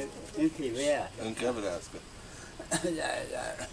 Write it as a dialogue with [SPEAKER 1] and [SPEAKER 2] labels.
[SPEAKER 1] En, en Sivea. En
[SPEAKER 2] Kabelarska.
[SPEAKER 1] ja, ja.